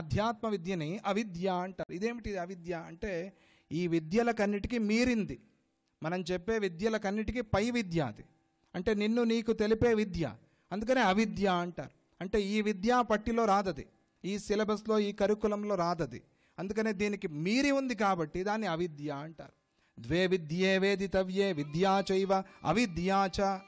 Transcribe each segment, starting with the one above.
ఆధ్యాత్మ విద్యని అవిద్య అంటారు. ఇదేమిటి అవిద్య అంటే ఈ విద్యలకన్నిటికీ మీరింది. మనం చెప్పే విద్యలకన్నిటికీ పై విద్య అది. అంటే నిన్ను నీకు తెలిపే విద్య. అందుకనే అవిద్య అంటారు. అంటే ఈ విద్యా పట్టిలో రాదది. ఈ సిలబస్లో ఈ కరికులంలో రాదది. అందుకనే దీనికి మీరి ఉంది కాబట్టి దాన్ని అవిద్య అంటారు. ద్వే విద్యే వేదితవ్యే విద్యా చైవ అవిద్యాచ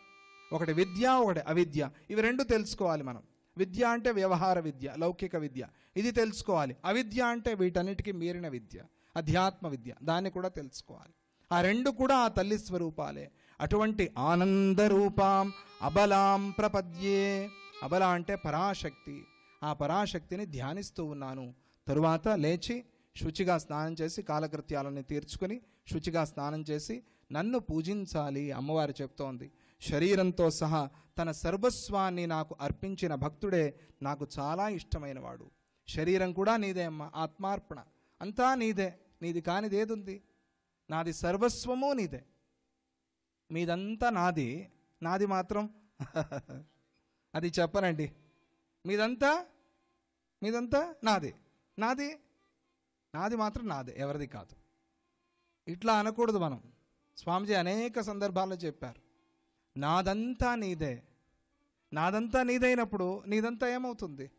ఒకటి విద్య ఒకటి అవిద్య. ఇవి రెండు తెలుసుకోవాలి మనం. విద్య అంటే వ్యవహార విద్య లౌకిక విద్య. ఇది తెలుసుకోవాలి. అవిద్య అంటే వీటన్నిటికీ మీరిన విద్య అధ్యాత్మ విద్య. దాన్ని కూడా తెలుసుకోవాలి. ఆ రెండు కూడా ఆ తల్లి స్వరూపాలే. అటువంటి ఆనందరూపాం అబలాం ప్రపద్యే. అబల అంటే పరాశక్తి. ఆ పరాశక్తిని ధ్యానిస్తూ ఉన్నాను. తరువాత లేచి శుచిగా స్నానం చేసి కాలకృత్యాలని తీర్చుకొని శుచిగా స్నానం చేసి నన్ను పూజించాలి. అమ్మవారు చెప్తోంది. శరీరంతో సహా తన సర్వస్వాన్ని నాకు అర్పించిన భక్తుడే నాకు చాలా ఇష్టమైనవాడు. శరీరం కూడా నీదే అమ్మ ఆత్మార్పణ. అంతా నీదే. నీది కానిదేదుంది? నాది సర్వస్వము నీదే. మీదంతా నాది. నాది మాత్రం అది చెప్పనండి. మీదంతా మీదంతా నాది. నాది నాది మాత్రం నాదే ఎవరిది కాదు. ఇట్లా అనకూడదు మనం. స్వామిజీ అనేక సందర్భాల్లో చెప్పారు. నాదంతా నీదే. నాదంతా నీదైనప్పుడు నీదంతా ఏమవుతుంది?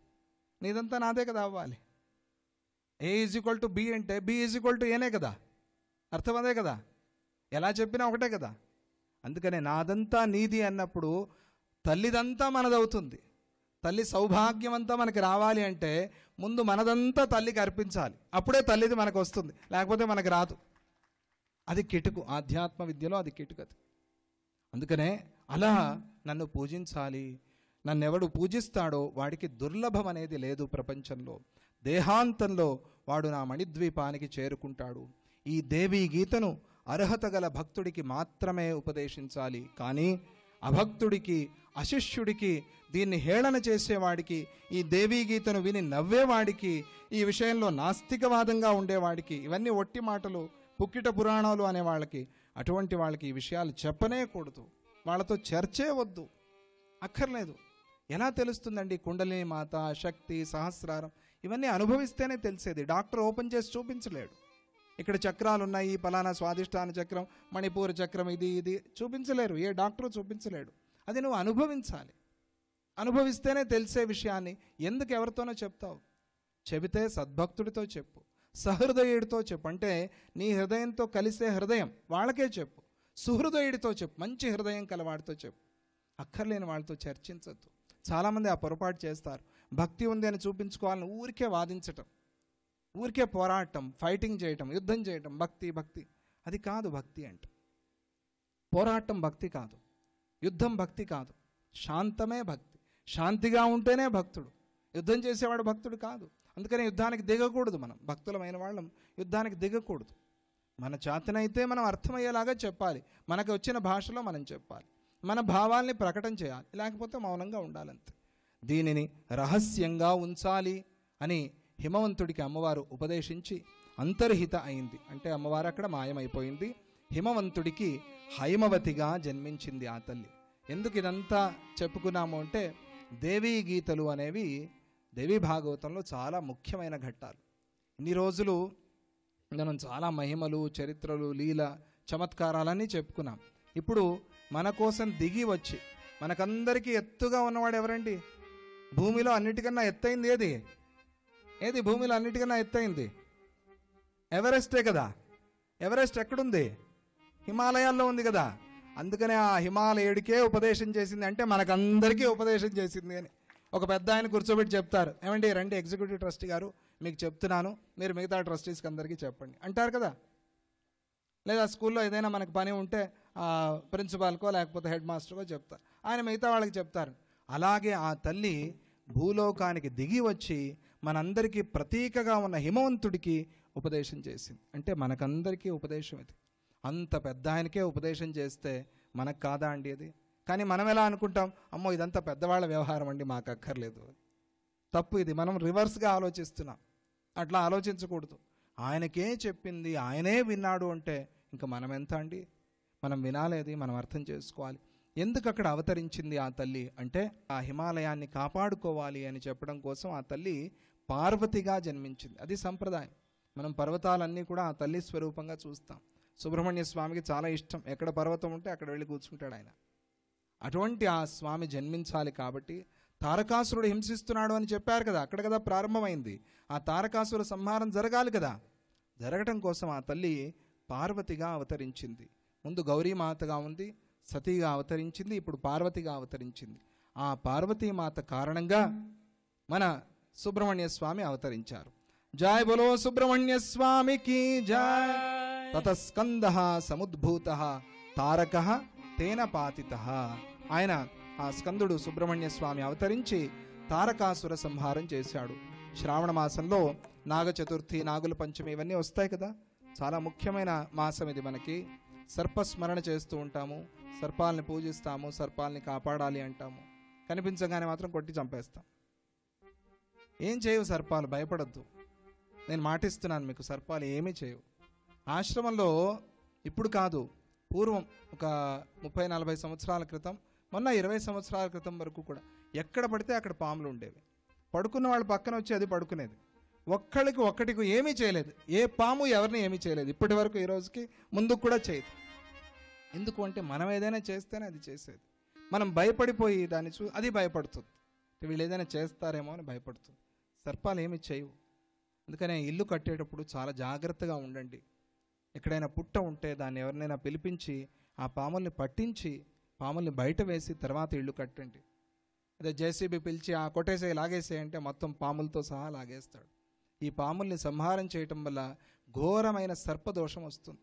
నీదంతా నాదే కదా అవ్వాలి. A is equal to B అంటే బి ఈజ్ ఈక్వల్ టు ఏనే కదా. అర్థం అదే కదా? ఎలా చెప్పినా ఒకటే కదా. అందుకనే నాదంతా నీది అన్నప్పుడు తల్లిదంతా మనదవుతుంది. తల్లి సౌభాగ్యం అంతా మనకి రావాలి అంటే ముందు మనదంతా తల్లికి అర్పించాలి. అప్పుడే తల్లిది మనకు వస్తుంది లేకపోతే మనకు రాదు. అది కిటుకు. ఆధ్యాత్మ విద్యలో అది కిటుకు అది. అందుకనే అలా నన్ను పూజించాలి. నన్ను ఎవడు పూజిస్తాడో వాడికి దుర్లభం అనేది లేదు ప్రపంచంలో. దేహాంతంలో వాడు నా మణిద్వీపానికి చేరుకుంటాడు. ఈ దేవీ గీతను అర్హత గల భక్తుడికి మాత్రమే ఉపదేశించాలి. కానీ అభక్తుడికి అశిష్యుడికి దీన్ని హేళన చేసేవాడికి ఈ దేవీ గీతను విని నవ్వేవాడికి ఈ విషయంలో నాస్తికవాదంగా ఉండేవాడికి ఇవన్నీ ఒట్టి మాటలు పుక్కిట పురాణాలు అనే వాళ్ళకి అటువంటి వాళ్ళకి ఈ విషయాలు చెప్పనే కూడదు వాళ్ళతో చర్చే వద్దు. అక్కర్లేదు. ఎలా తెలుస్తుందండి? కుండలిని మాత శక్తి సహస్రారం ఇవన్నీ అనుభవిస్తేనే తెలిసేది. డాక్టర్ ఓపెన్ చేసి చూపించలేడు. ఇక్కడ చక్రాలు ఉన్నాయి పలానా స్వాదిష్టాన చక్రం మణిపూర్ చక్రం ఇది ఇది చూపించలేరు. ఏ డాక్టరు చూపించలేడు. అది నువ్వు అనుభవించాలి. అనుభవిస్తేనే తెలిసే విషయాన్ని ఎందుకు ఎవరితోనో చెప్తావు? చెబితే సద్భక్తుడితో చెప్పు. సహృదయుడితో చెప్పు. అంటే నీ హృదయంతో కలిసే హృదయం వాళ్ళకే చెప్పు. సుహృదయుడితో చెప్పు. మంచి హృదయం కలవాడితో చెప్పు. అక్కర్లేని వాళ్ళతో చర్చించద్దు. చాలామంది ఆ పొరపాటు చేస్తారు. భక్తి ఉంది అని చూపించుకోవాలని ఊరికే వాదించటం. ఊరికే పోరాటం ఫైటింగ్ చేయటం యుద్ధం చేయటం భక్తి భక్తి. అది కాదు భక్తి అంటే. పోరాటం భక్తి కాదు. యుద్ధం భక్తి కాదు. శాంతమే భక్తి. శాంతిగా ఉంటేనే భక్తుడు. యుద్ధం చేసేవాడు భక్తుడు కాదు. అందుకని యుద్ధానికి దిగకూడదు మనం. భక్తులమైన వాళ్ళం యుద్ధానికి దిగకూడదు. మన చేతనైతే మనం అర్థమయ్యేలాగా చెప్పాలి. మనకు వచ్చిన భాషలో మనం చెప్పాలి. మన భావాల్ని ప్రకటన చేయాలి. లేకపోతే మౌనంగా ఉండాలంతే. దీనిని రహస్యంగా ఉంచాలి అని హిమవంతుడికి అమ్మవారు ఉపదేశించి అంతర్హిత అయింది. అంటే అమ్మవారు అక్కడ మాయమైపోయింది. హిమవంతుడికి హైమవతిగా జన్మించింది ఆ తల్లి. ఎందుకు ఇదంతా చెప్పుకున్నాము అంటే దేవీ గీతలు అనేవి దేవీ భాగవతంలో చాలా ముఖ్యమైన ఘట్టాలు. ఇన్ని రోజులు మనం చాలా మహిమలు చరిత్రలు లీల చమత్కారాలన్నీ చెప్పుకున్నాం. ఇప్పుడు మన కోసం దిగి వచ్చి మనకందరికీ ఎత్తుగా ఉన్నవాడు ఎవరండి? భూమిలో అన్నిటికన్నా ఎత్తైంది ఏది? ఏది భూమిలో అన్నిటికన్నా ఎత్తైంది? ఎవరెస్టే కదా? ఎవరెస్ట్ ఎక్కడుంది? హిమాలయాల్లో ఉంది కదా. అందుకనే ఆ హిమాలయుడికే ఉపదేశం చేసింది అంటే మనకందరికీ ఉపదేశం చేసింది అని. ఒక పెద్ద ఆయన కూర్చోబెట్టి చెప్తారు. ఏమండి రండి ఎగ్జిక్యూటివ్ ట్రస్టీ గారు మీకు చెప్తున్నాను. మీరు మిగతా ట్రస్టీస్కి అందరికీ చెప్పండి. అంటారు కదా. లేదా స్కూల్లో ఏదైనా మనకు పని ఉంటే ప్రిన్సిపాల్కో లేకపోతే హెడ్ మాస్టర్కో చెప్తారు. ఆయన మిగతా వాళ్ళకి చెప్తారు. అలాగే ఆ తల్లి భూలోకానికి దిగి వచ్చి మనందరికీ ప్రతీకగా ఉన్న హిమవంతుడికి ఉపదేశం చేసింది. అంటే మనకందరికీ ఉపదేశం ఇది. అంత పెద్ద ఆయనకే ఉపదేశం చేస్తే మనకు కాదా అండి అది? కానీ మనం ఎలా అనుకుంటాం? అమ్మో ఇదంతా పెద్దవాళ్ళ వ్యవహారం అండి మాకు అక్కర్లేదు తప్పు ఇది. మనం రివర్స్గా ఆలోచిస్తున్నాం. అట్లా ఆలోచించకూడదు. ఆయనకే చెప్పింది ఆయనే విన్నాడు అంటే ఇంకా మనం ఎంత అండి? మనం వినాలేది మనం అర్థం చేసుకోవాలి. ఎందుకు అక్కడ అవతరించింది ఆ తల్లి అంటే ఆ హిమాలయాన్ని కాపాడుకోవాలి అని చెప్పడం కోసం ఆ తల్లి పార్వతిగా జన్మించింది. అది సంప్రదాయం. మనం పర్వతాలన్నీ కూడా ఆ తల్లి స్వరూపంగా చూస్తాం. సుబ్రహ్మణ్య స్వామికి చాలా ఇష్టం. ఎక్కడ పర్వతం ఉంటే అక్కడ వెళ్ళి కూర్చుంటాడు ఆయన. అటువంటి ఆ స్వామి జన్మించాలి కాబట్టి తారకాసురుడు హింసిస్తున్నాడు అని చెప్పారు కదా అక్కడ కదా ప్రారంభమైంది. ఆ తారకాసుర సంహారం జరగాలి కదా. జరగటం కోసం ఆ తల్లి పార్వతిగా అవతరించింది. ముందు గౌరీమాతగా ఉంది సతీగా అవతరించింది ఇప్పుడు పార్వతిగా అవతరించింది. ఆ పార్వతీమాత కారణంగా మన సుబ్రహ్మణ్య స్వామి అవతరించారు. జాయ్ బలో సుబ్రహ్మణ్య స్వామికి జాయ్. తతస్కంద సముద్భూత తారక తేన పాతిత ఆయన ఆ స్కందుడు సుబ్రహ్మణ్య స్వామి అవతరించి తారకాసుర సంహారం చేశాడు. శ్రావణ మాసంలో నాగ చతుర్థి నాగుల పంచమి ఇవన్నీ వస్తాయి కదా. చాలా ముఖ్యమైన మాసం ఇది మనకి. సర్పస్మరణ చేస్తూ ఉంటాము. సర్పాలని పూజిస్తాము సర్పాలని కాపాడాలి అంటాము. కనిపించగానే మాత్రం కొట్టి చంపేస్తాం. ఏం చేయవు సర్పాలు? భయపడద్దు. నేను మాటిస్తున్నాను మీకు సర్పాలు ఏమీ చేయవు. ఆశ్రమంలో ఇప్పుడు కాదు పూర్వం ఒక ముప్పై నలభై సంవత్సరాల క్రితం మొన్న ఇరవై సంవత్సరాల క్రితం వరకు కూడా ఎక్కడ పడితే అక్కడ పాములు ఉండేవి. పడుకున్న వాళ్ళు పక్కన వచ్చి అది పడుకునేది. ఒక్కడికి ఒక్కటికి ఏమీ చేయలేదు. ఏ పాము ఎవరిని ఏమీ చేయలేదు. ఇప్పటి వరకు ఈ రోజుకి ముందుకు కూడా చేయదు. ఎందుకు అంటే మనం ఏదైనా చేస్తేనే అది చేసేది. మనం భయపడిపోయి దాన్ని చూ అది భయపడుతుంది. వీళ్ళు ఏదైనా చేస్తారేమో అని భయపడుతుంది. సర్పాలు ఏమి చేయవు. అందుకనే ఇల్లు కట్టేటప్పుడు చాలా జాగ్రత్తగా ఉండండి. ఎక్కడైనా పుట్ట ఉంటే దాన్ని ఎవరినైనా పిలిపించి ఆ పాముల్ని పట్టించి పాముల్ని బయట వేసి తర్వాత ఇల్లు కట్టండి. అదే జేసీబీ పిలిచి ఆ కొట్టేసే లాగేసే అంటే మొత్తం పాములతో సహా లాగేస్తాడు. ఈ పాముల్ని సంహారం చేయటం వల్ల ఘోరమైన సర్పదోషం వస్తుంది.